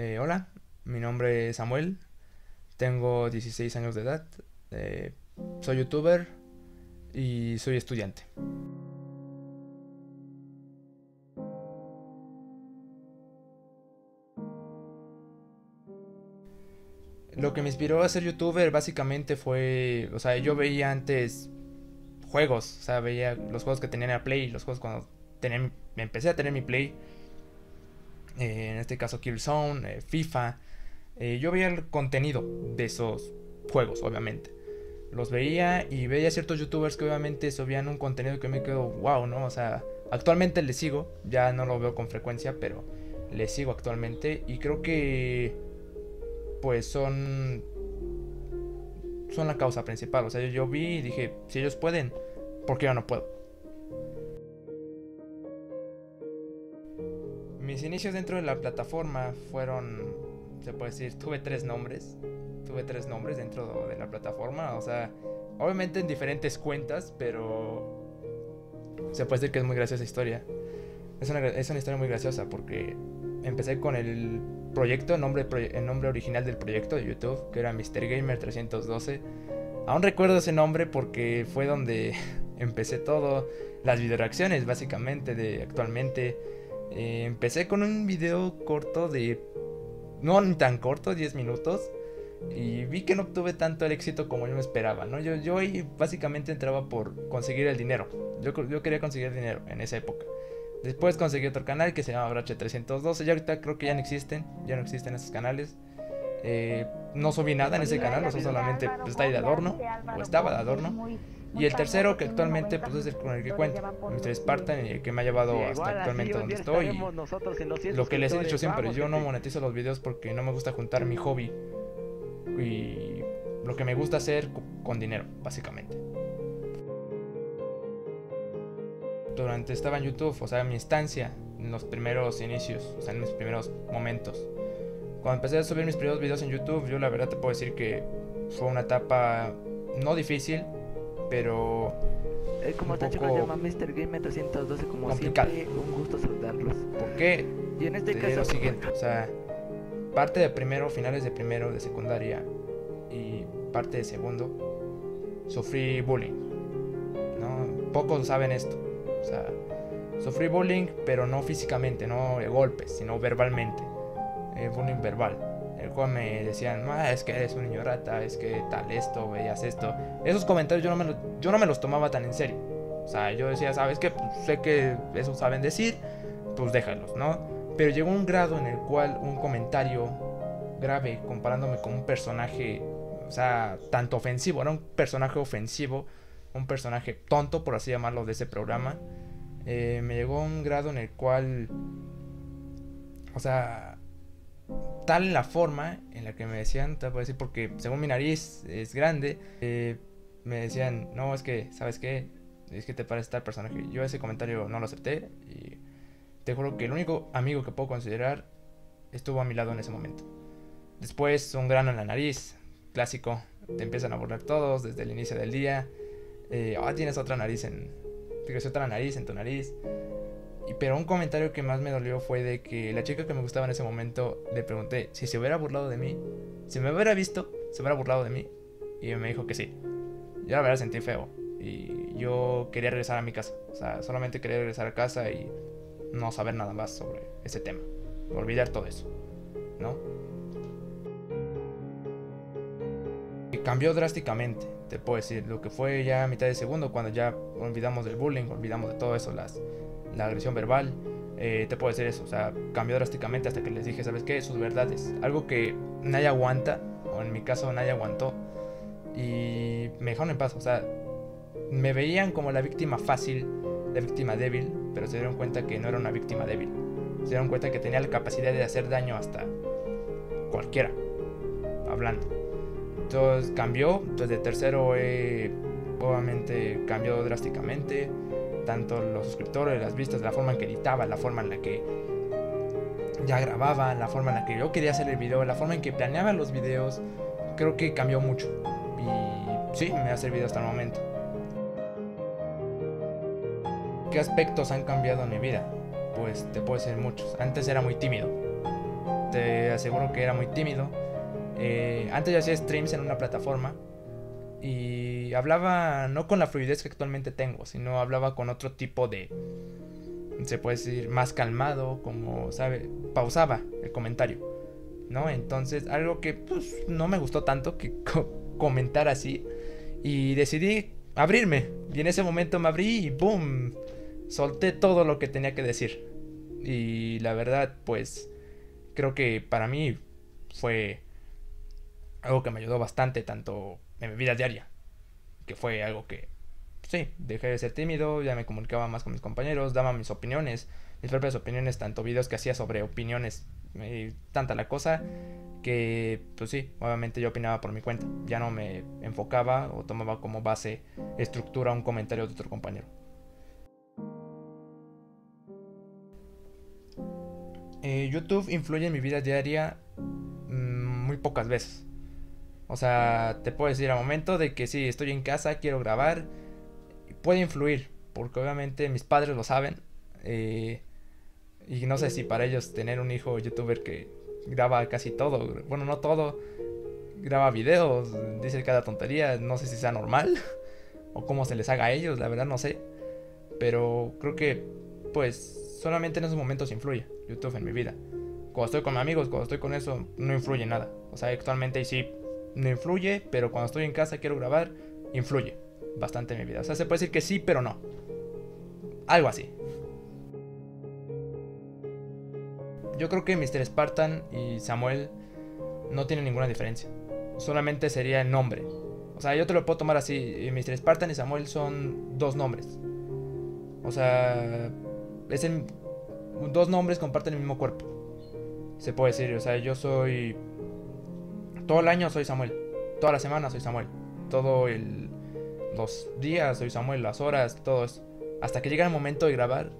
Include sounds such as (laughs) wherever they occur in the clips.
Eh, hola, mi nombre es Samuel, tengo 16 años de edad, eh, soy youtuber y soy estudiante. Lo que me inspiró a ser youtuber básicamente fue, o sea, yo veía antes juegos, o sea, veía los juegos que tenían en la Play, los juegos cuando tenía, empecé a tener mi Play, eh, en este caso Killzone, eh, FIFA, eh, yo veía el contenido de esos juegos, obviamente. Los veía y veía ciertos youtubers que obviamente subían un contenido que me quedó wow, ¿no? O sea, actualmente le sigo, ya no lo veo con frecuencia, pero le sigo actualmente y creo que pues son son la causa principal. O sea, yo, vi y dije, si ellos pueden, ¿por qué yo no puedo? Mis inicios dentro de la plataforma fueron, se puede decir, tuve tres nombres. Tuve tres nombres dentro de la plataforma. O sea, obviamente en diferentes cuentas, pero se puede decir que es muy graciosa historia. Es una, es una historia muy graciosa porque empecé con el proyecto, el nombre, el nombre original del proyecto de YouTube, que era Mr. Gamer 312. Aún recuerdo ese nombre porque fue donde (laughs) empecé todo, las video reacciones básicamente de actualmente. Eh, empecé con un video corto de, no tan corto, 10 minutos. Y vi que no obtuve tanto el éxito como yo me esperaba, ¿no? Yo, yo básicamente entraba por conseguir el dinero. Yo, yo quería conseguir dinero en esa época. Después conseguí otro canal que se llama Brache312. Ya ahorita creo que ya no existen. Ya no existen esos canales. Eh, no subí nada en ese canal, o sea, solamente pues, está ahí de adorno, o estaba de adorno. Y el tercero que actualmente pues, es el con el que cuento, Mr. Spartan, y el que me ha llevado hasta actualmente donde estoy. lo que les he dicho siempre, yo no monetizo los videos porque no me gusta juntar mi hobby y lo que me gusta hacer con dinero, básicamente. durante estaba en YouTube, o sea, mi estancia en los primeros inicios, o sea, en mis primeros momentos. Cuando empecé a subir mis primeros videos en YouTube, yo la verdad te puedo decir que fue una etapa no difícil, pero eh, como un poco llama Mr. Game 312 como complicado. siempre, un gusto saludarlos. ¿Por qué? Y en este caso lo siguiente, o sea, parte de primero, finales de primero de secundaria y parte de segundo sufrí bullying. ¿no? Pocos saben esto. O sea, sufrí bullying, pero no físicamente, no de golpes, sino verbalmente. Eh, bullying verbal. El cual me decían, ah, es que eres un niño rata, es que tal esto, veías esto. Esos comentarios yo no me, yo no me los tomaba tan en serio. O sea, yo decía, ¿sabes qué? Pues, sé que eso saben decir, pues déjalos, ¿no? Pero llegó un grado en el cual un comentario grave comparándome con un personaje, o sea, tanto ofensivo, era un personaje ofensivo un personaje tonto, por así llamarlo, de ese programa, eh, me llegó un grado en el cual, o sea, tal la forma en la que me decían, te puedo decir, porque según mi nariz es grande, eh, me decían, no, es que, ¿sabes qué? Es que te parece tal personaje. Yo ese comentario no lo acepté y te juro que el único amigo que puedo considerar estuvo a mi lado en ese momento. Después un grano en la nariz, clásico, te empiezan a burlar todos desde el inicio del día eh, ah, tienes otra nariz en, te creció otra nariz en tu nariz. Pero un comentario que más me dolió fue de que la chica que me gustaba en ese momento le pregunté si se hubiera burlado de mí, si me hubiera visto, se hubiera burlado de mí. Y me dijo que sí. Yo la verdad sentí feo. Y yo quería regresar a mi casa. O sea, solamente quería regresar a casa y no saber nada más sobre ese tema. Olvidar todo eso. ¿No? Y cambió drásticamente te puedo decir, lo que fue ya a mitad de segundo, cuando ya olvidamos del bullying, olvidamos de todo eso, las, la agresión verbal, eh, te puedo decir eso, o sea, cambió drásticamente hasta que les dije, ¿sabes qué? Sus verdades, algo que nadie aguanta, o en mi caso nadie aguantó, y me dejaron en paz, o sea, me veían como la víctima fácil, la víctima débil, pero se dieron cuenta que no era una víctima débil, se dieron cuenta que tenía la capacidad de hacer daño hasta cualquiera, hablando. Entonces cambió, entonces de tercero he obviamente cambió drásticamente, tanto los suscriptores, las vistas, la forma en que editaba, la forma en la que ya grababa, la forma en la que yo quería hacer el video, la forma en que planeaba los videos, creo que cambió mucho. Y sí, me ha servido hasta el momento. ¿Qué aspectos han cambiado en mi vida? Pues te puedo decir muchos. Antes era muy tímido. te aseguro que era muy tímido. Eh, antes yo hacía streams en una plataforma y hablaba no con la fluidez que actualmente tengo, sino hablaba con otro tipo de, se puede decir, más calmado, como, ¿sabe? Pausaba el comentario, ¿no? Entonces, algo que pues no me gustó tanto que (laughs) comentar así y decidí abrirme. Y en ese momento me abrí y ¡boom! Solté todo lo que tenía que decir. Y la verdad, pues, creo que para mí fue algo que me ayudó bastante, tanto en mi vida diaria, que fue algo que, sí, dejé de ser tímido, ya me comunicaba más con mis compañeros, daba mis opiniones, mis propias opiniones, tanto videos que hacía sobre opiniones, y tanta la cosa, que pues sí, obviamente yo opinaba por mi cuenta, ya no me enfocaba o tomaba como base estructura un comentario de otro compañero. Eh, YouTube influye en mi vida diaria mm, muy pocas veces. O sea, te puedo decir a momento de que si estoy en casa, quiero grabar, puede influir, porque obviamente mis padres lo saben. Eh, y no sé si para ellos tener un hijo youtuber que graba casi todo, bueno, no todo, graba videos, dice cada tontería, no sé si sea normal (laughs) o cómo se les haga a ellos, la verdad no sé. Pero creo que, pues, solamente en esos momentos influye YouTube en mi vida. Cuando estoy con amigos, cuando estoy con eso, no influye nada. O sea, actualmente sí no influye, pero cuando estoy en casa quiero grabar, influye bastante en mi vida. O sea, se puede decir que sí, pero no. Algo así. Yo creo que Mr. Spartan y Samuel no tienen ninguna diferencia. Solamente sería el nombre. O sea, yo te lo puedo tomar así. Mr. Spartan y Samuel son dos nombres. O sea, es dos nombres comparten el mismo cuerpo. Se puede decir. O sea, yo soy todo el año soy Samuel. Toda la semana soy Samuel. Todo el, los días soy Samuel, las horas, todo eso. Hasta que llega el momento de grabar,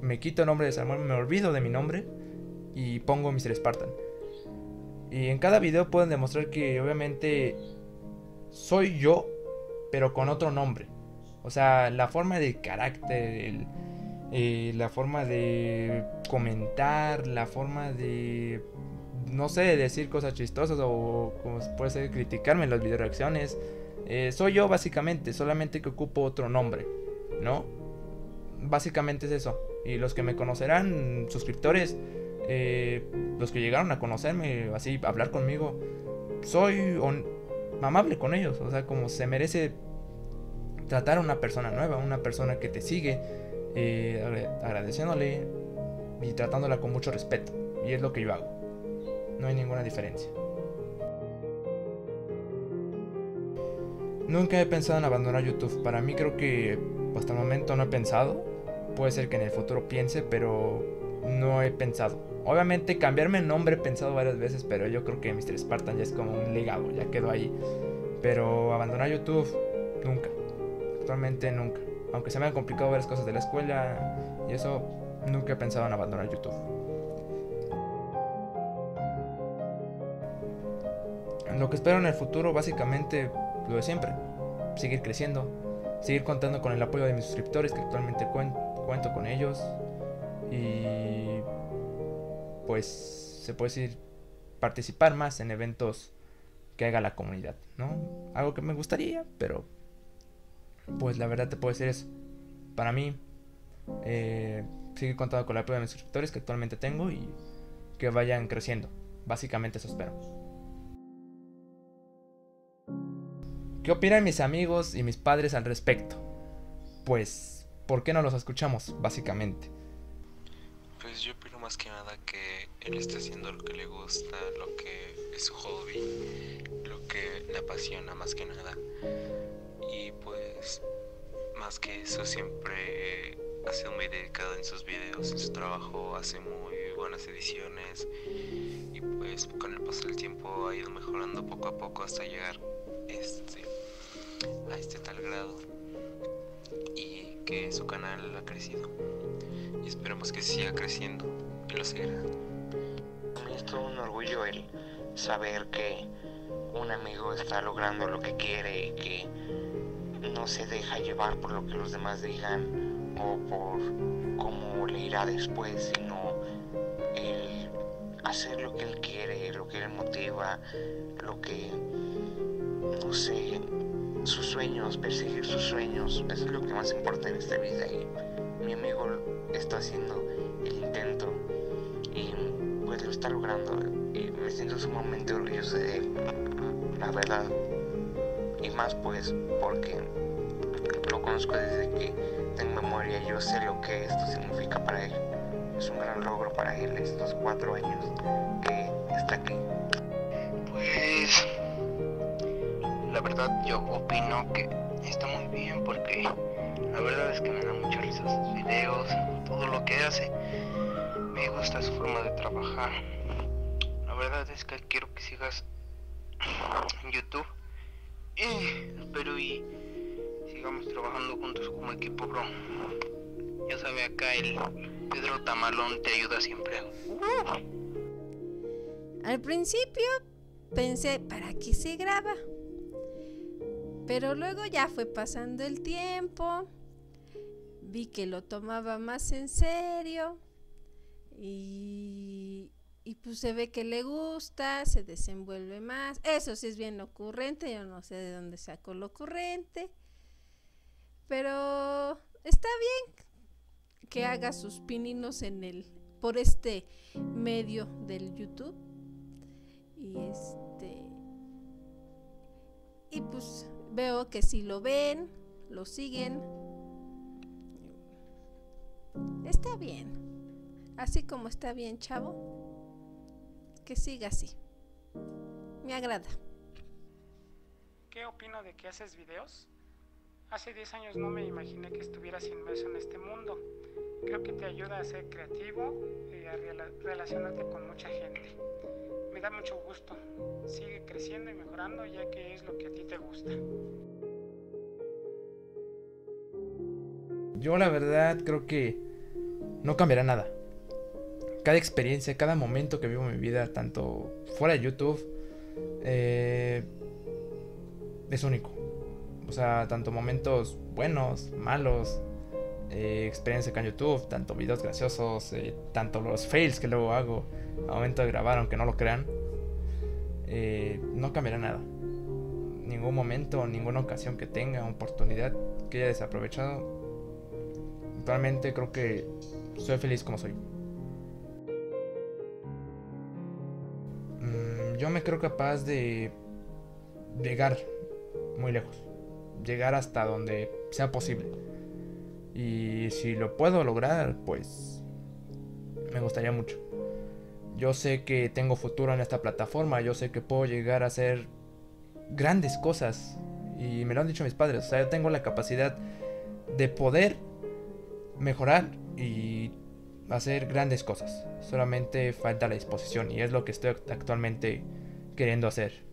me quito el nombre de Samuel, me olvido de mi nombre y pongo Mr. Spartan. Y en cada video pueden demostrar que obviamente soy yo, pero con otro nombre. O sea, la forma de carácter, eh, la forma de comentar, la forma de no sé, decir cosas chistosas o como puede ser criticarme en las video reacciones. Eh, soy yo básicamente, solamente que ocupo otro nombre, ¿no? Básicamente es eso. Y los que me conocerán, suscriptores, eh, los que llegaron a conocerme, así, hablar conmigo, soy amable con ellos, o sea, como se merece tratar a una persona nueva, una persona que te sigue, eh, agradeciéndole y tratándola con mucho respeto. Y es lo que yo hago no hay ninguna diferencia. Nunca he pensado en abandonar YouTube. Para mí creo que hasta el momento no he pensado. Puede ser que en el futuro piense, pero no he pensado. Obviamente cambiarme el nombre he pensado varias veces, pero yo creo que Mr. Spartan ya es como un legado, ya quedó ahí. Pero abandonar YouTube, nunca. Actualmente nunca. Aunque se me han complicado varias cosas de la escuela y eso, nunca he pensado en abandonar YouTube. Lo que espero en el futuro, básicamente, lo de siempre. Seguir creciendo, seguir contando con el apoyo de mis suscriptores, que actualmente cuento con ellos. Y pues se puede decir participar más en eventos que haga la comunidad, ¿no? Algo que me gustaría, pero pues la verdad te puedo decir eso. Para mí, eh, seguir contando con el apoyo de mis suscriptores que actualmente tengo y que vayan creciendo. Básicamente eso espero. ¿Qué opinan mis amigos y mis padres al respecto? Pues, ¿por qué no los escuchamos, básicamente? Pues yo opino más que nada que él está haciendo lo que le gusta, lo que es su hobby, lo que le apasiona más que nada. Y pues, más que eso, siempre ha sido muy dedicado en sus videos, en su trabajo, hace muy buenas ediciones. Y pues, con el paso del tiempo ha ido mejorando poco a poco hasta llegar este este tal grado y que su canal ha crecido y esperamos que siga creciendo y lo seguirá. Para mí es todo un orgullo el saber que un amigo está logrando lo que quiere y que no se deja llevar por lo que los demás digan o por cómo le irá después, sino el hacer lo que él quiere, lo que él motiva, lo que, no sé, sus sueños, perseguir sus sueños, eso es lo que más importa en esta vida y mi amigo está haciendo el intento y pues lo está logrando y me siento sumamente orgulloso de él, la verdad. Y más pues porque lo conozco desde que tengo memoria, yo sé lo que esto significa para él. Es un gran logro para él estos cuatro años que está aquí. Verdad yo opino que está muy bien porque la verdad es que me da mucha risa sus videos, todo lo que hace. Me gusta su forma de trabajar. La verdad es que quiero que sigas en YouTube. Y espero y sigamos trabajando juntos como equipo, bro. Ya sabe, acá el Pedro Tamalón te ayuda siempre. Al principio pensé, ¿para qué se graba? Pero luego ya fue pasando el tiempo, vi que lo tomaba más en serio y, y pues se ve que le gusta, se desenvuelve más. Eso sí es bien ocurrente, yo no sé de dónde sacó lo ocurrente. Pero está bien que haga sus pininos en el por este medio del YouTube. Y este y pues veo que si lo ven, lo siguen. Está bien. Así como está bien, chavo. Que siga así. Me agrada. ¿Qué opino de que haces videos? Hace 10 años no me imaginé que estuvieras inmerso en este mundo. Creo que te ayuda a ser creativo y a relacionarte con mucha gente. Me da mucho gusto. Sigue creciendo y mejorando ya que es lo que a ti te gusta. Yo la verdad creo que no cambiará nada. Cada experiencia, cada momento que vivo en mi vida, tanto fuera de YouTube, eh, es único. O sea, tanto momentos buenos, malos, eh, experiencia acá en YouTube, tanto videos graciosos, eh, tanto los fails que luego hago al momento de grabar, aunque no lo crean, eh, no cambiará nada. Ningún momento, ninguna ocasión que tenga, oportunidad que haya desaprovechado, actualmente creo que soy feliz como soy. Mm, yo me creo capaz de llegar muy lejos llegar hasta donde sea posible. Y si lo puedo lograr, pues me gustaría mucho. Yo sé que tengo futuro en esta plataforma, yo sé que puedo llegar a hacer grandes cosas. Y me lo han dicho mis padres, o sea, yo tengo la capacidad de poder mejorar y hacer grandes cosas. Solamente falta la disposición y es lo que estoy actualmente queriendo hacer.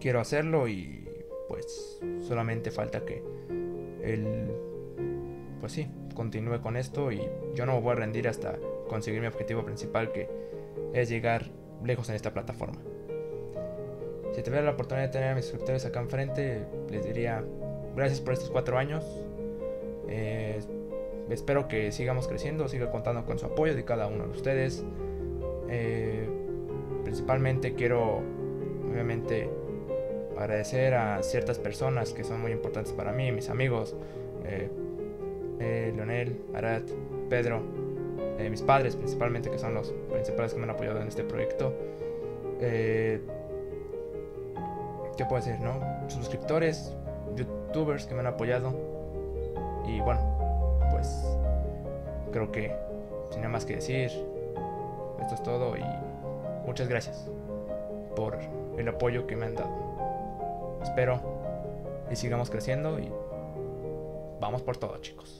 Quiero hacerlo y pues solamente falta que él, pues sí, continúe con esto y yo no me voy a rendir hasta conseguir mi objetivo principal que es llegar lejos en esta plataforma. Si tuviera la oportunidad de tener a mis suscriptores acá enfrente, les diría gracias por estos cuatro años. Eh, espero que sigamos creciendo, siga contando con su apoyo de cada uno de ustedes. Eh, principalmente quiero, obviamente, agradecer a ciertas personas que son muy importantes para mí, mis amigos, eh, eh, Leonel, Arad, Pedro, eh, mis padres principalmente, que son los principales que me han apoyado en este proyecto. ¿Qué puedo decir, no? Suscriptores, youtubers que me han apoyado. Y bueno, pues creo que sin nada más que decir, esto es todo y muchas gracias por el apoyo que me han dado. Espero y sigamos creciendo y vamos por todo, chicos.